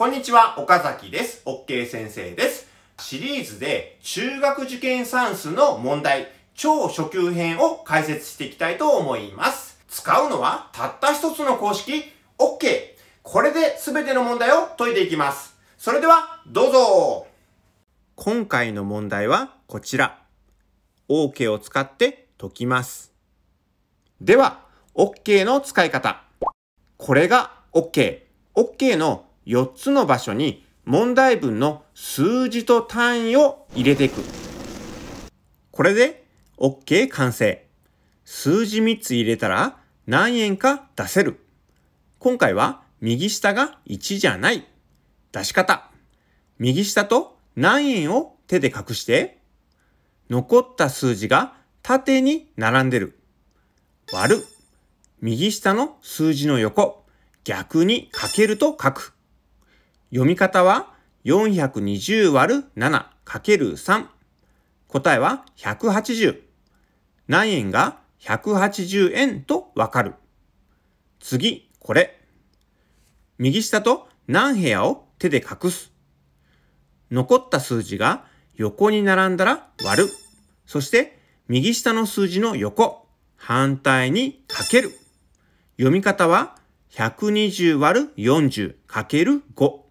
こんにちは、岡崎です。OK 先生です。シリーズで中学受験算数の問題、超初級編を解説していきたいと思います。使うのはたった一つの公式、OK。これで全ての問題を解いていきます。それでは、どうぞ今回の問題はこちら。OK を使って解きます。では、OK の使い方。これが OK。OK の4つの場所に問題文の数字と単位を入れていく。これで OK 完成。数字3つ入れたら何円か出せる。今回は右下が1じゃない。出し方。右下と何円を手で隠して、残った数字が縦に並んでる。割る。右下の数字の横、逆にかけると書く。読み方は420割る7かける3。答えは180。何円が180円とわかる。次、これ。右下と何部屋を手で隠す。残った数字が横に並んだら割る。そして右下の数字の横、反対にかける。読み方は120割る40かける5。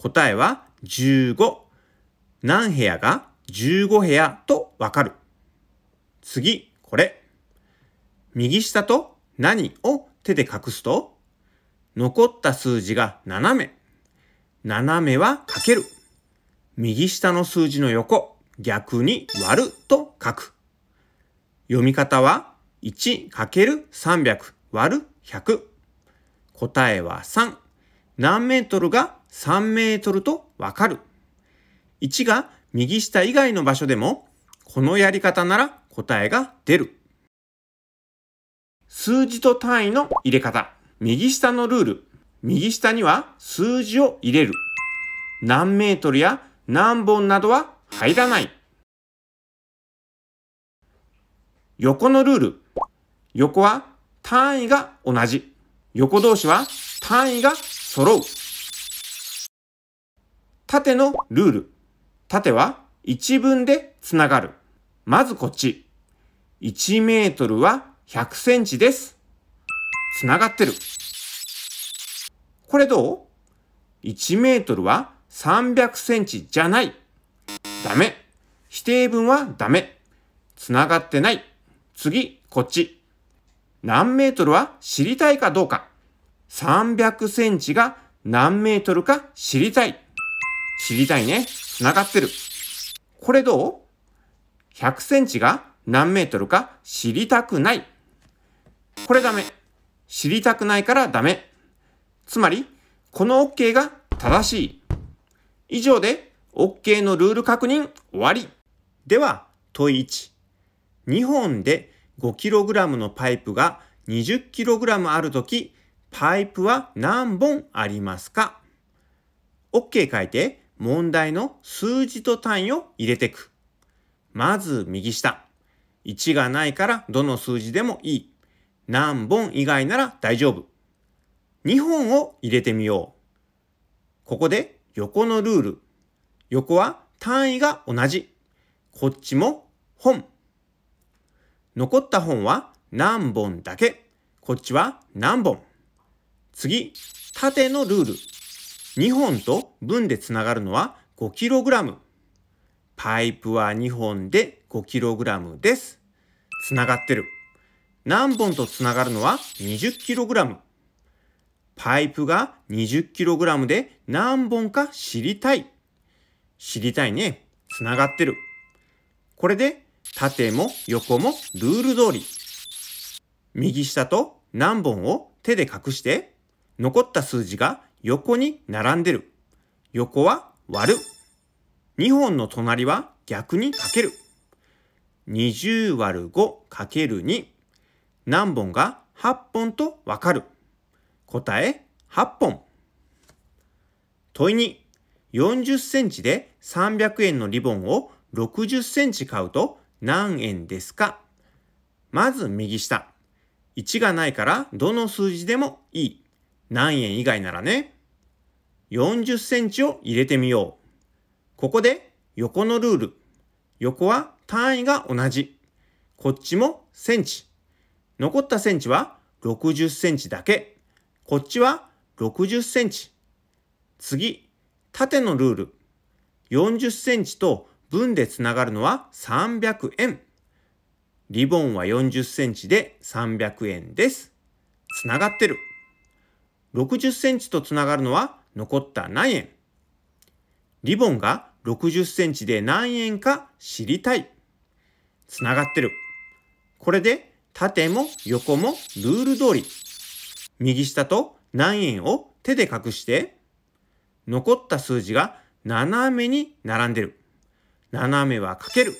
答えは15。何部屋が15部屋とわかる。次、これ。右下と何を手で隠すと、残った数字が斜め。斜めはかける。右下の数字の横、逆に割ると書く。読み方は 1×300 割る100。答えは3。何メートルが3メートルとわかる。1が右下以外の場所でも、このやり方なら答えが出る。数字と単位の入れ方。右下のルール。右下には数字を入れる。何メートルや何本などは入らない。横のルール。横は単位が同じ。横同士は単位が揃う。縦のルール。縦は一文でつながる。まずこっち。1メートルは100センチです。つながってる。これどう ?1 メートルは300センチじゃない。ダメ。否定文はダメ。つながってない。次、こっち。何メートルは知りたいかどうか。300センチが何メートルか知りたい。知りたいね。つながってる。これどう ?100 センチが何メートルか知りたくない。これダメ。知りたくないからダメ。つまり、この OK が正しい。以上で OK のルール確認終わり。では、問1。2本で 5kg のパイプが 20kg あるとき、パイプは何本ありますか ?OK 書いて問題の数字と単位を入れていく。まず右下。1がないからどの数字でもいい。何本以外なら大丈夫。2本を入れてみよう。ここで横のルール。横は単位が同じ。こっちも本。残った本は何本だけ。こっちは何本。次、縦のルール。2本と分でつながるのは 5kg。パイプは2本で 5kg です。つながってる。何本とつながるのは 20kg。パイプが 20kg で何本か知りたい。知りたいね。つながってる。これで縦も横もルール通り。右下と何本を手で隠して、残った数字が横に並んでる。横は割る。2本の隣は逆にかける。20割る5かける2。何本が8本とわかる。答え8本。問いに40センチで300円のリボンを60センチ買うと何円ですか？まず右下。1がないからどの数字でもいい。何円以外ならね。40センチを入れてみよう。ここで横のルール。横は単位が同じ。こっちもセンチ。残ったセンチは60センチだけ。こっちは60センチ。次、縦のルール。40センチと分でつながるのは300円。リボンは40センチで300円です。つながってる。60センチとつながるのは残った何円。リボンが60センチで何円か知りたい。つながってる。これで縦も横もルール通り。右下と何円を手で隠して、残った数字が斜めに並んでる。斜めはかける。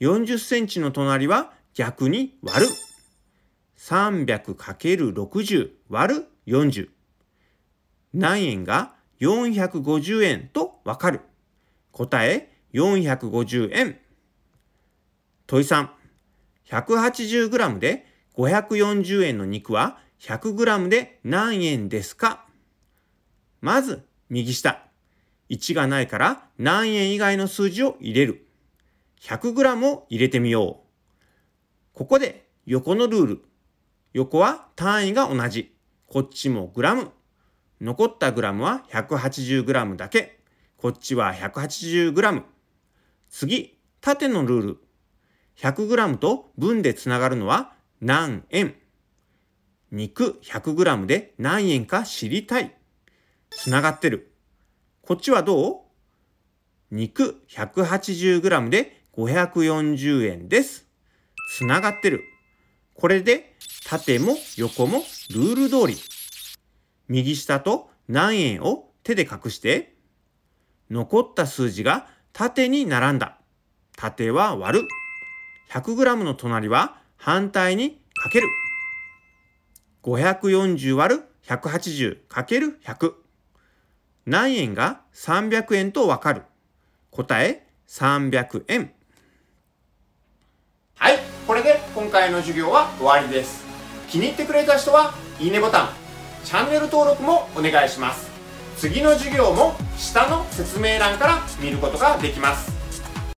40センチの隣は逆に割る。300×60 割る40。何円が450円とわかる。答え450円。問い3。180g で540円の肉は 100g で何円ですか？まず、右下。1がないから何円以外の数字を入れる。100g を入れてみよう。ここで横のルール。横は単位が同じ。こっちもグラム。残ったグラムは 180g だけ。こっちは 180g。次、縦のルール。100g と分でつながるのは何円。肉 100g で何円か知りたい。つながってる。こっちはどう？肉 180g で540円です。つながってる。これで縦も横もルール通り。右下と何円を手で隠して、残った数字が縦に並んだ。縦は割る。100g の隣は反対にかける。540割る180かける100。何円が300円とわかる。答え300円。はい、これで今回の授業は終わりです。気に入ってくれた人はいいねボタン、チャンネル登録もお願いします。次の授業も下の説明欄から見ることができます。